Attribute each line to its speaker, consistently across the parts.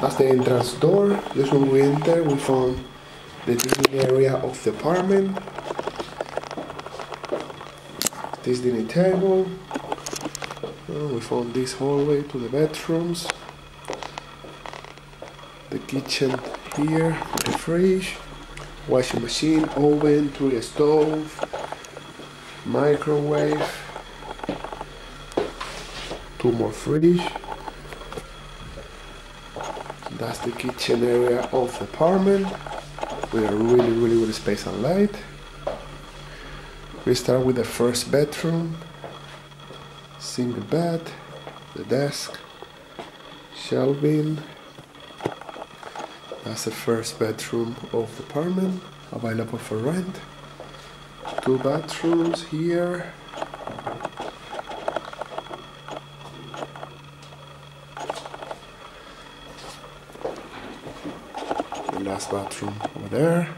Speaker 1: That's the entrance door. Just when we enter, we found the dining area of the apartment. This dining table. Uh, we found this hallway to the bedrooms. The kitchen here the fridge, washing machine, oven, three stove, microwave, two more fridge. That's the kitchen area of the apartment with a really really good space and light. We start with the first bedroom, single bed, the desk, shelving. That's the first bedroom of the apartment, available for rent. Two bathrooms here. Last bathroom over there.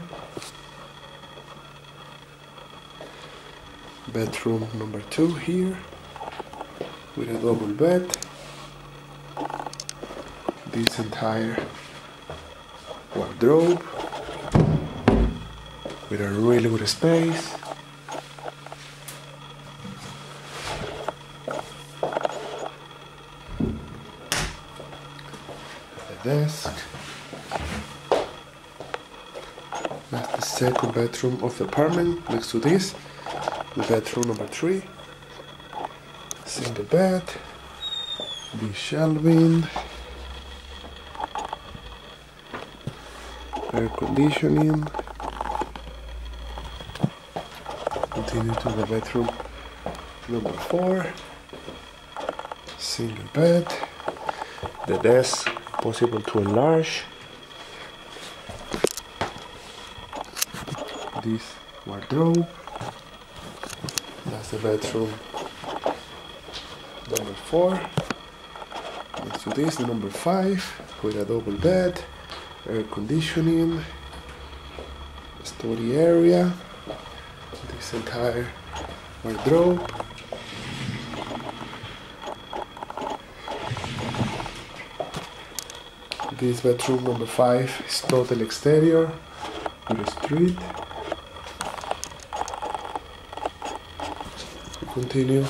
Speaker 1: Bedroom number two here with a double bed. This entire wardrobe with a really good space. The desk. Second bedroom of the apartment next to this. Bedroom number three. Single bed. The shelving. Air conditioning. Continue to the bedroom number four. Single bed. The desk possible to enlarge. This wardrobe. That's the bedroom number four. Next to this, the number five with a double bed, air conditioning, study area, this entire wardrobe. This bedroom number five is total exterior to the street. Continue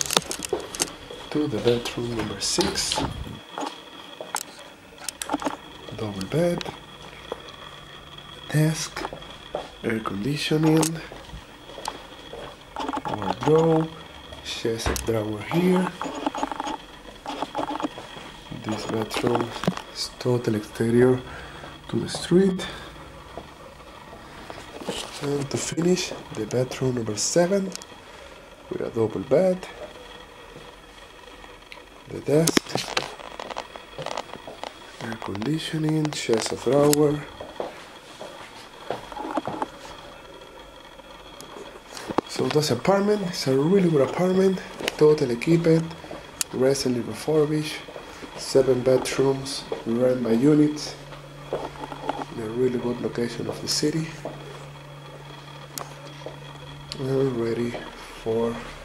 Speaker 1: to the bedroom number six. Double bed, desk, air conditioning, wardrobe, chest of drawer here. This bedroom is total exterior to the street. And to finish, the bedroom number seven with a double bed, the desk, air conditioning, chest of drawer. So this apartment is a really good apartment, totally equipped, recently refurbished, seven bedrooms, rent by units, in a really good location of the city. And booking.